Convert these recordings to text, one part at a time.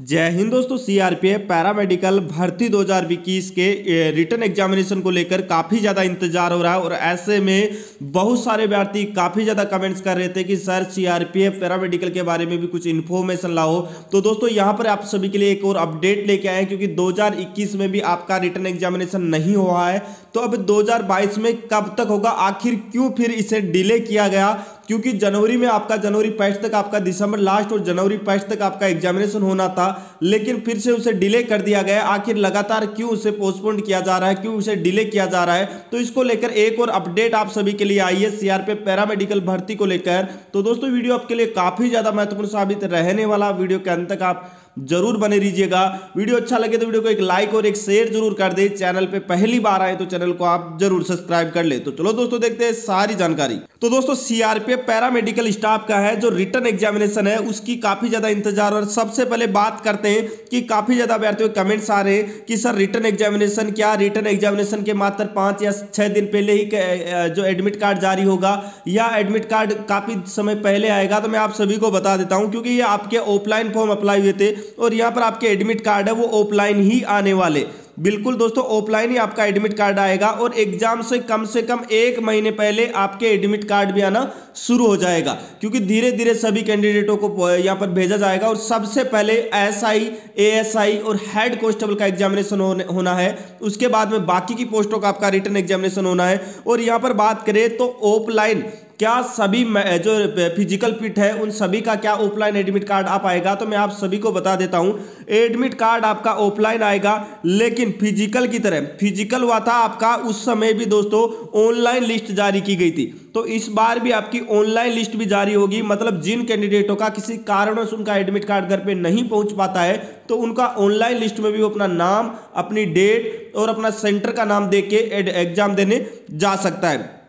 जय हिंद दोस्तों CRPF paramedical भर्ती 2021 के रिटर्न एग्जामिनेशन को लेकर काफ़ी ज़्यादा इंतज़ार हो रहा है और ऐसे में बहुत सारे अभ्यर्थी काफ़ी ज़्यादा कमेंट्स कर रहे थे कि, सर सीआरपीएफ पैरामेडिकल के बारे में भी कुछ इन्फॉर्मेशन लाओ। तो दोस्तों, यहाँ पर आप सभी के लिए एक और अपडेट लेके आए क्योंकि 2021 में भी आपका रिटर्न एग्जामिनेशन नहीं हुआ है। तो अब 2022 में कब तक होगा? आखिर क्यों फिर इसे डिले किया गया? क्योंकि जनवरी में आपका, जनवरी पैस तक आपका दिसंबर लास्ट और जनवरी पैस तक आपका एग्जामिनेशन होना था, लेकिन फिर से उसे डिले कर दिया गया आखिर लगातार क्यों उसे पोस्टपोन किया जा रहा है? क्यों उसे डिले किया जा रहा है? तो इसको लेकर एक और अपडेट आप सभी के लिए आई है सीआरपीएफ पैरामेडिकल भर्ती को लेकर। तो दोस्तों, वीडियो आपके लिए काफ़ी ज़्यादा महत्वपूर्ण साबित रहने वाला वीडियो के अंत तक आप ज़रूर बने रहिएगा। वीडियो अच्छा लगे तो वीडियो को एक लाइक और एक शेयर ज़रूर कर दे। चैनल पे पहली बार आए तो चैनल को आप ज़रूर सब्सक्राइब कर ले। तो चलो दोस्तों, देखते हैं सारी जानकारी। तो दोस्तों सीआरपीएफ पैरामेडिकल स्टाफ का है, जो रिटर्न एग्जामिनेशन है, उसकी काफ़ी ज़्यादा इंतज़ार। और सबसे पहले बात करते हैं कि काफ़ी ज़्यादा अभ्यर्थियों कमेंट्स आ रहे हैं कि सर रिटर्न एग्जामिनेशन क्या? रिटर्न एग्जामिनेशन के मात्र पाँच या छह दिन पहले ही जो एडमिट कार्ड जारी होगा या एडमिट कार्ड काफ़ी समय पहले आएगा। तो मैं आप सभी को बता देता हूँ, क्योंकि ये आपके ऑफलाइन फॉर्म अप्लाई हुए थे। और यहाँ पर आपके एडमिट कार्ड है, वो ऑफलाइन ही आने वाले। बिल्कुल दोस्तों ऑफलाइन ही आपका एडमिट कार्ड आएगा और एग्ज़ाम से कम से कम एक महीने पहले आपके एडमिट कार्ड भी आना शुरू हो जाएगा, क्योंकि धीरे धीरे सभी कैंडिडेटों को यहाँ पर भेजा जाएगा और सबसे पहले एसआई एएसआई और हेड कॉन्स्टेबल का एग्जामिनेशन होना है। उसके बाद में बाकी की पोस्टों का आपका रिटर्न एग्जामिनेशन होना है। और यहाँ पर बात करें तो ऑफलाइन क्या सभी जो फ़िज़िकल फिट है, उन सभी का क्या ऑफलाइन एडमिट कार्ड आप आएगा? तो मैं आप सभी को बता देता हूँ एडमिट कार्ड आपका ऑफलाइन आएगा, लेकिन फ़िज़िकल की तरह फ़िज़िकल हुआ था आपका उस समय भी दोस्तों ऑनलाइन लिस्ट जारी की गई थी। तो इस बार भी आपकी ऑनलाइन लिस्ट भी जारी होगी मतलब जिन कैंडिडेटों का किसी कारणवश उनका एडमिट कार्ड घर पे नहीं पहुँच पाता है तो उनका ऑनलाइन लिस्ट में भी अपना नाम, अपनी डेट और अपना सेंटर का नाम दे के एग्ज़ाम देने जा सकता है।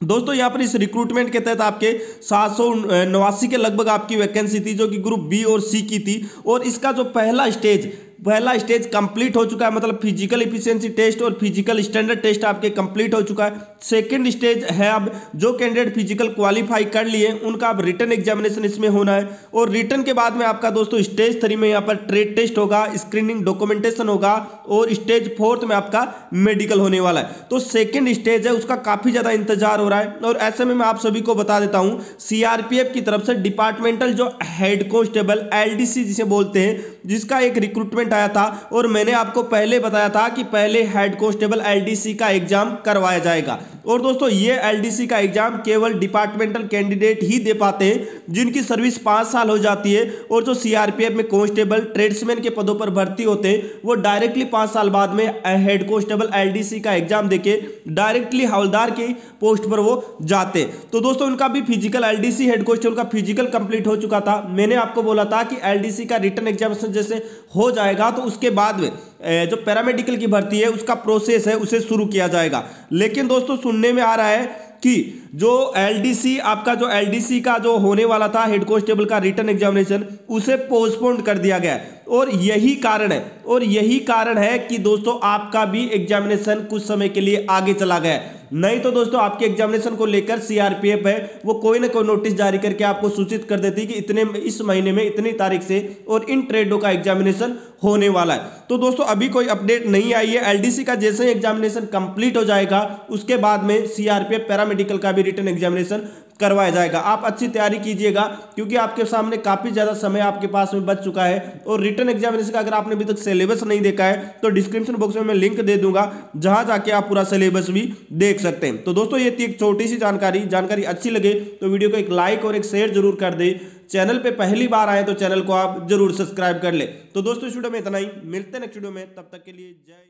दोस्तों, यहाँ पर इस रिक्रूटमेंट के तहत आपके सात सौ नवासी के लगभग आपकी वैकेंसी थी, जो कि ग्रुप बी और सी की थी। और इसका जो पहला स्टेज पहला स्टेज कंप्लीट हो चुका है मतलब फ़िज़िकल इफिशियंसी टेस्ट और फ़िज़िकल स्टैंडर्ड टेस्ट आपके कंप्लीट हो चुका है। सेकंड स्टेज है अब, जो कैंडिडेट फ़िज़िकल क्वालिफाई कर लिए, उनका अब रिटर्न एग्जामिनेशन इसमें होना है। और रिटर्न के बाद में आपका दोस्तों स्टेज थ्री में यहाँ पर ट्रेड टेस्ट होगा स्क्रीनिंग डॉक्यूमेंटेशन होगा और स्टेज फोर्थ में आपका मेडिकल होने वाला है। तो सेकेंड स्टेज है, उसका काफ़ी ज़्यादा इंतज़ार हो रहा है। और ऐसे में मैं आप सभी को बता देता हूँ सीआरपीएफ की तरफ़ से डिपार्टमेंटल जो हेड कॉन्स्टेबल एल जिसे बोलते हैं, जिसका एक रिक्रूटमेंट आया था और मैंने आपको पहले बताया था कि पहले हेड कॉन्स्टेबल एलडीसी का एग्ज़ाम करवाया जाएगा। और दोस्तों, ये एलडीसी का एग्ज़ाम केवल डिपार्टमेंटल कैंडिडेट ही दे पाते हैं, जिनकी सर्विस पाँच साल हो जाती है। और जो सीआरपीएफ में कांस्टेबल ट्रेड्समैन के पदों पर भर्ती होते हैं, वो डायरेक्टली पाँच साल बाद में हेड कांस्टेबल एलडीसी का एग्ज़ाम देके डायरेक्टली हवलदार की पोस्ट पर वो जाते तो दोस्तों, उनका भी फ़िज़िकल एलडीसी हेड कांस्टेबल का फ़िज़िकल कंप्लीट हो चुका था। मैंने आपको बोला था कि एलडीसी का रिटर्न एग्जामिनेशन जैसे हो जाएगा। तो उसके बाद में जो पैरामेडिकल की भर्ती है, उसका प्रोसेस है, उसे शुरू किया जाएगा। लेकिन दोस्तों, सुनने में आ रहा है कि जो एलडीसी आपका जो एलडीसी का जो होने वाला था हेड कॉन्स्टेबल का रिटर्न एग्जामिनेशन उसे पोस्टपोन कर दिया गया और यही कारण है, और यही कारण है कि दोस्तों, आपका भी एग्जामिनेशन कुछ समय के लिए आगे चला गया नहीं तो दोस्तों, आपके एग्जामिनेशन को लेकर सीआरपीएफ है, वो कोई ना कोई नोटिस जारी करके आपको सूचित कर देती कि इतने इस महीने में इतनी तारीख से और इन ट्रेडों का एग्जामिनेशन होने वाला है। तो दोस्तों, अभी कोई अपडेट नहीं आई है। एलडीसी का जैसे ही एग्जामिनेशन कंप्लीट हो जाएगा, उसके बाद में सीआरपीएफ पैरामेडिकल का भी रिटर्न एग्जामिनेशन करवाया जाएगा। आप अच्छी तैयारी कीजिएगा, क्योंकि आपके सामने काफ़ी ज़्यादा समय आपके पास में बच चुका है और रिटर्न एग्जामिनेशन का अगर आपने अभी तक सिलेबस नहीं देखा है तो डिस्क्रिप्शन बॉक्स में मैं लिंक दे दूँगा, जहाँ जाके आप पूरा सिलेबस भी देख सकते हैं। तो दोस्तों, ये थी एक छोटी सी जानकारी। जानकारी अच्छी लगे तो वीडियो को एक लाइक और एक शेयर ज़रूर कर दे। चैनल पे पहली बार आए तो चैनल को आप ज़रूर सब्सक्राइब कर ले। तो दोस्तों, इस वीडियो में इतना ही। मिलते हैं नेक्स्ट वीडियो में। तब तक के लिए जय